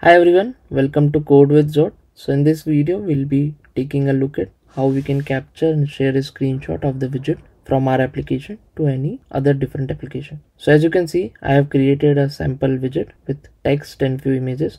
Hi everyone, welcome to Code with Zod. So in this video, we'll be taking a look at how we can capture and share a screenshot of the widget from our application to any other different application. So as you can see, I have created a sample widget with text and few images.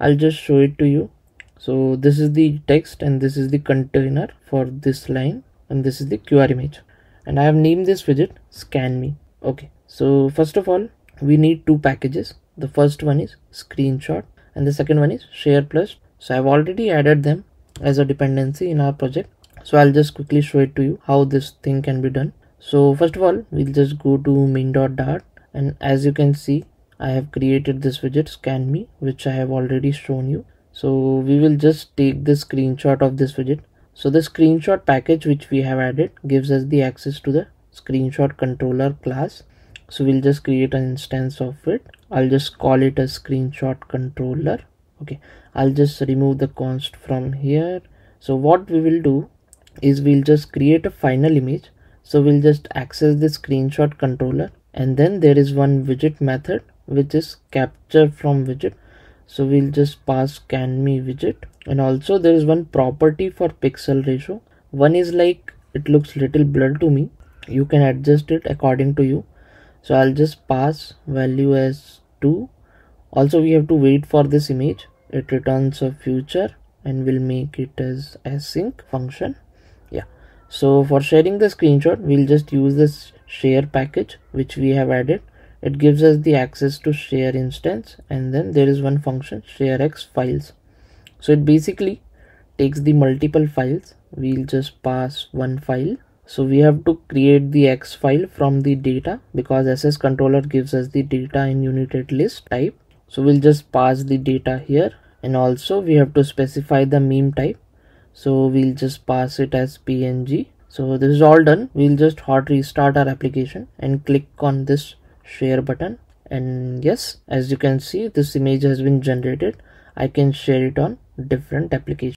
I'll just show it to you. So this is the text and this is the container for this line and this is the QR image. And I have named this widget scan me. Okay, so first of all, we need two packages. The first one is screenshot and the second one is share plus. So i've already added them as a dependency in our project. So i'll just quickly show it to you how this thing can be done. So first of all we'll just go to main.dart and as you can see i have created this widget scan me which i have already shown you. So we will just take the screenshot of this widget. So the screenshot package which we have added gives us the access to the screenshot controller class so we'll just create an instance of it. I'll just call it a screenshot controller. Okay. I'll just remove the const from here. So what we will do is we'll just create a final image. So we'll just access the screenshot controller. And then there is one widget method which is capture from widget. So we'll just pass scan me widget. And also there is one property for pixel ratio. One is like it looks little blurred to me. You can adjust it according to you so i'll just pass value as 2 also we have to wait for this image. It returns a future and we'll make it as async function. Yeah. So for sharing the screenshot we'll just use this share package which we have added. It gives us the access to share instance and then there is one function share x files. So it basically takes the multiple files. We'll just pass one file so we have to create the x file from the data because ss controller gives us the data in Uint8List type. So we'll just pass the data here. And also we have to specify the mime type. So we'll just pass it as png so this is all done. We'll just hot restart our application and click on this share button. And yes as you can see this image has been generated. I can share it on different applications